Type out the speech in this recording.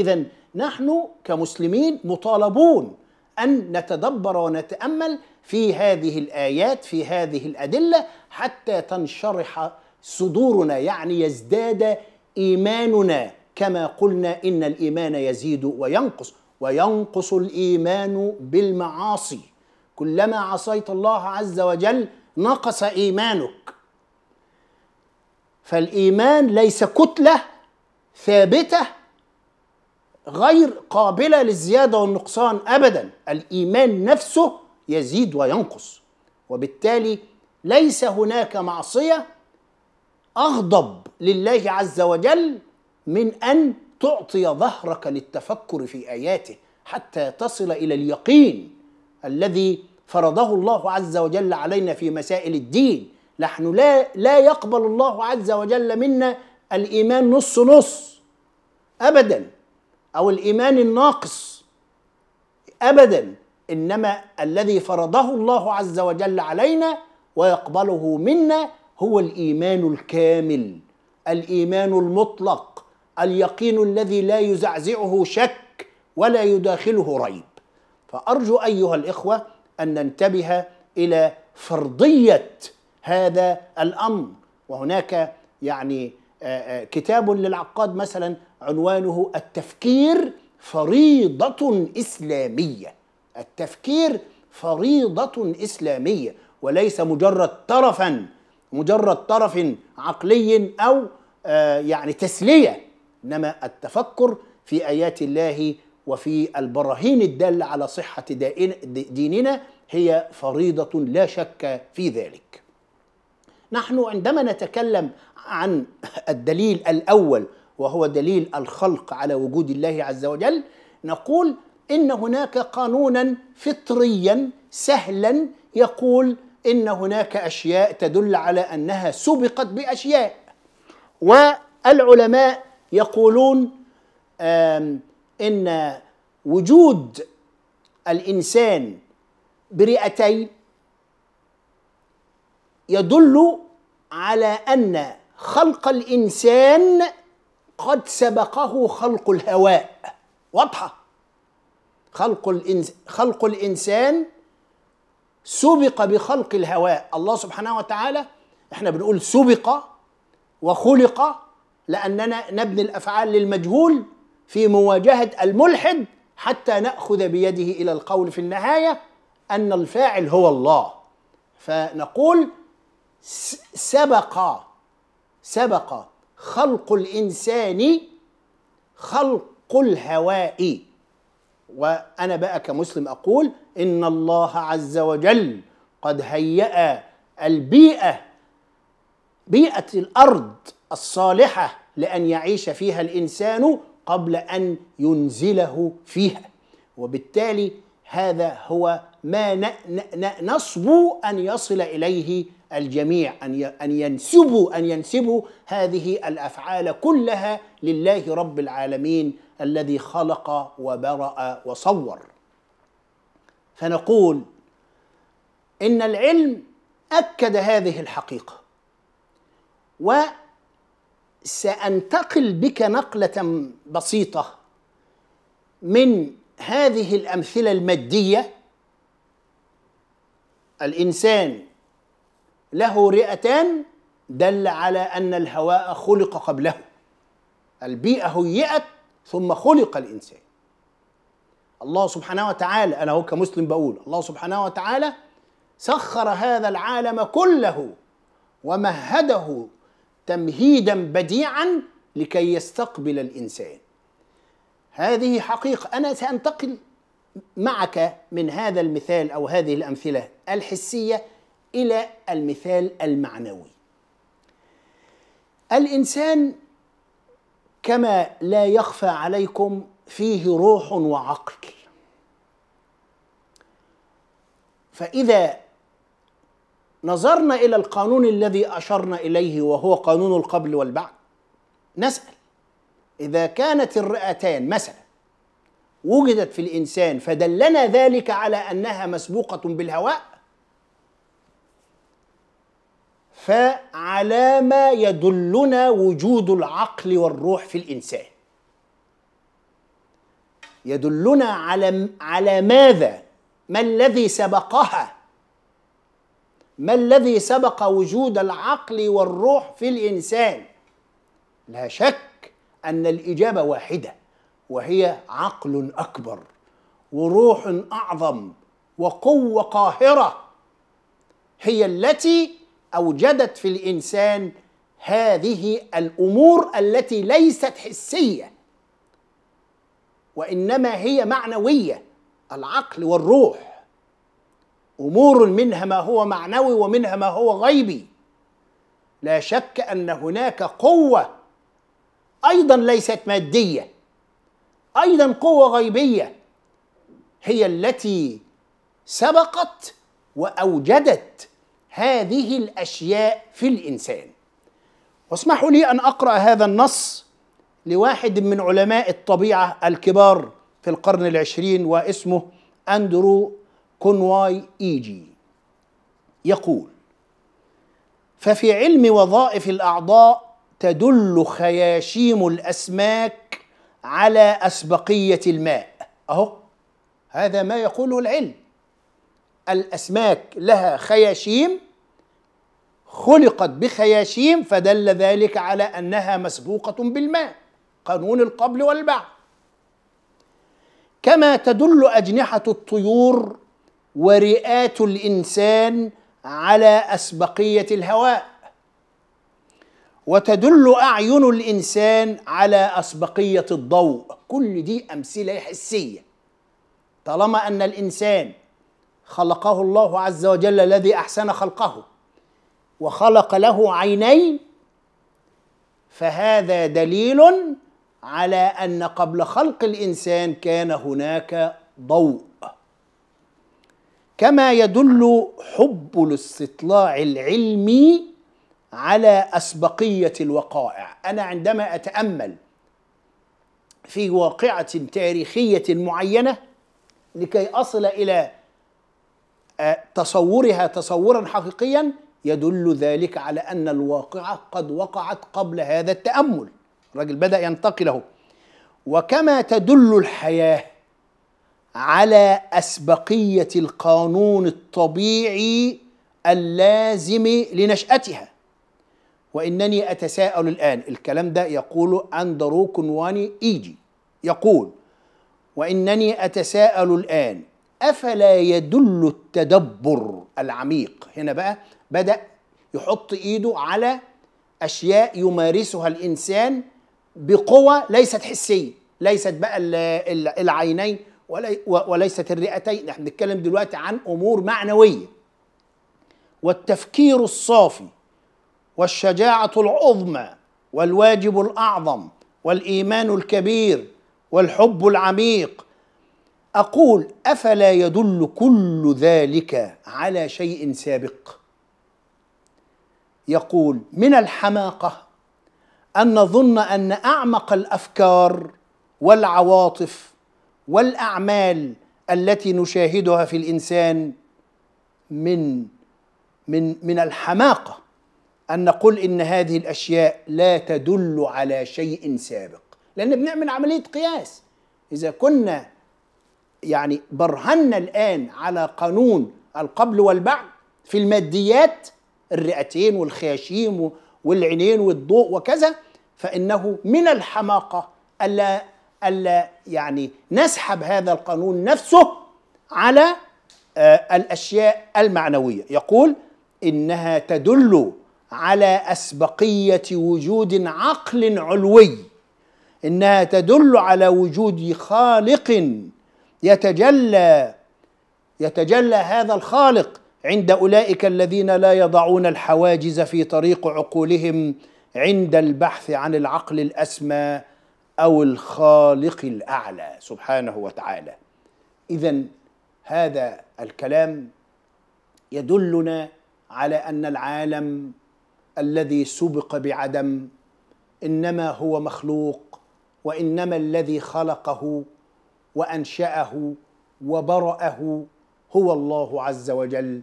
اذا نحن كمسلمين مطالبون أن نتدبر ونتأمل في هذه الآيات في هذه الأدلة حتى تنشرح صدورنا يعني يزداد إيماننا. كما قلنا إن الإيمان يزيد وينقص وينقص الإيمان بالمعاصي. كلما عصيت الله عز وجل نقص إيمانك. فالإيمان ليس كتلة ثابتة غير قابلة للزيادة والنقصان ابدا. الإيمان نفسه يزيد وينقص وبالتالي ليس هناك معصية أغضب لله عز وجل من أن تعطي ظهرك للتفكر في آياته حتى تصل إلى اليقين الذي فرضه الله عز وجل علينا في مسائل الدين. نحن لا لا يقبل الله عز وجل منا الإيمان نص نص ابدا. أو الإيمان الناقص. ابدا إنما الذي فرضه الله عز وجل علينا ويقبله منا هو الإيمان الكامل الإيمان المطلق اليقين الذي لا يزعزعه شك ولا يداخله ريب. فأرجو أيها الإخوة أن ننتبه إلى فرضية هذا الأمر. وهناك يعني كتاب للعقاد مثلا عنوانه التفكير فريضة إسلامية التفكير فريضة إسلامية وليس مجرد طرفا مجرد طرف عقلي أو يعني تسلية إنما التفكر في آيات الله وفي البراهين الداله على صحة ديننا هي فريضة لا شك في ذلك. نحن عندما نتكلم عن الدليل الأول وهو دليل الخلق على وجود الله عز وجل نقول إن هناك قانونا فطريا سهلا يقول إن هناك أشياء تدل على أنها سبقت بأشياء. والعلماء يقولون إن وجود الإنسان برئتين يدل على أن خلق الإنسان قد سبقه خلق الهواء. واضحة. خلق الإنس خلق الإنسان سبق بخلق الهواء. الله سبحانه وتعالى إحنا بنقول سبق وخلق لأننا نبني الأفعال للمجهول في مواجهة الملحد حتى نأخذ بيده إلى القول في النهاية أن الفاعل هو الله. فنقول سبق سبق خلق الإنسان خلق الهواء. وأنا بقى كمسلم أقول إن الله عز وجل قد هيأ البيئة بيئة الأرض الصالحة لأن يعيش فيها الإنسان قبل أن ينزله فيها. وبالتالي هذا هو ما نصبو أن يصل إليه الجميع أن ينسبوا أن ينسبوا هذه الأفعال كلها لله رب العالمين الذي خلق وبرأ وصور. فنقول إن العلم أكد هذه الحقيقة وسانتقل بك نقلة بسيطة من هذه الأمثلة المادية. الإنسان له رئتان دل على أن الهواء خلق قبله. البيئة هيئت ثم خلق الإنسان. الله سبحانه وتعالى أنا هو كمسلم بقول الله سبحانه وتعالى سخر هذا العالم كله ومهده تمهيدا بديعا لكي يستقبل الإنسان. هذه حقيقة أنا سأنتقل معك من هذا المثال أو هذه الأمثلة الحسية إلى المثال المعنوي. الإنسان كما لا يخفى عليكم فيه روح وعقل. فإذا نظرنا إلى القانون الذي أشرنا إليه وهو قانون القبل والبعد نسأل إذا كانت الرئتان مثلا وجدت في الإنسان فدلنا ذلك على أنها مسبوقة بالهواء فعلى ما يدلنا وجود العقل والروح في الإنسان. يدلنا على على ماذا؟ ما الذي سبقها؟ ما الذي سبق وجود العقل والروح في الإنسان؟ لا شك أن الإجابة واحدة وهي عقل أكبر وروح أعظم وقوة قاهرة هي التي أوجدت في الإنسان هذه الأمور التي ليست حسية وإنما هي معنوية العقل والروح. أمور منها ما هو معنوي ومنها ما هو غيبي. لا شك أن هناك قوة أيضا ليست مادية أيضا قوة غيبية هي التي سبقت وأوجدت هذه الأشياء في الإنسان. واسمحوا لي أن أقرأ هذا النص لواحد من علماء الطبيعة الكبار في القرن العشرين واسمه أندرو كونواي إيجي. يقول ففي علم وظائف الأعضاء تدل خياشيم الأسماك على أسبقية الماء. أهو هذا ما يقوله العلم. الأسماك لها خياشيم خلقت بخياشيم فدل ذلك على أنها مسبوقة بالماء قانون القبل والبعث كما تدل أجنحة الطيور ورئات الإنسان على أسبقية الهواء. وتدل أعين الإنسان على أسبقية الضوء. كل دي أمثلة حسية. طالما أن الإنسان خلقه الله عز وجل الذي أحسن خلقه. وخلق له عينين فهذا دليل على أن قبل خلق الإنسان كان هناك ضوء. كما يدل حب الاستطلاع العلمي على أسبقية الوقائع. أنا عندما أتأمل في واقعة تاريخية معينة لكي أصل إلى تصورها تصورا حقيقيا يدل ذلك على أن الواقعة قد وقعت قبل هذا التأمل. الراجل بدأ ينتقله وكما تدل الحياة على أسبقية القانون الطبيعي اللازم لنشأتها. وإنني أتساءل الآن الكلام ده يقول أندرو كنواني إيجي. يقول وإنني أتساءل الآن أفلا يدل التدبر العميق؟ هنا بقى بدأ يحط إيده على أشياء يمارسها الإنسان بقوة ليست حسية ليست بقى العينين وليست الرئتين. نحن بنتكلم دلوقتي عن أمور معنوية. والتفكير الصافي والشجاعة العظمى والواجب الأعظم والإيمان الكبير والحب العميق. أقول أفلا يدل كل ذلك على شيء سابق؟ يقول من الحماقة أن نظن أن أعمق الأفكار والعواطف والأعمال التي نشاهدها في الإنسان من من من الحماقة. أن نقول إن هذه الأشياء لا تدل على شيء سابق. لأن بنعمل عملية قياس. إذا كنا يعني برهنا الآن على قانون القبل والبعد في الماديات الرئتين والخياشيم والعينين والضوء وكذا فإنه من الحماقة الا ألا يعني نسحب هذا القانون نفسه على الأشياء المعنوية. يقول إنها تدل على أسبقية وجود عقل علوي. إنها تدل على وجود خالق يتجلى يتجلى هذا الخالق عند أولئك الذين لا يضعون الحواجز في طريق عقولهم عند البحث عن العقل الأسمى أو الخالق الأعلى. سبحانه وتعالى. اذا هذا الكلام يدلنا على أن العالم الذي سبق بعدم إنما هو مخلوق وإنما الذي خلقه وأنشأه وبرأه هو الله عز وجل.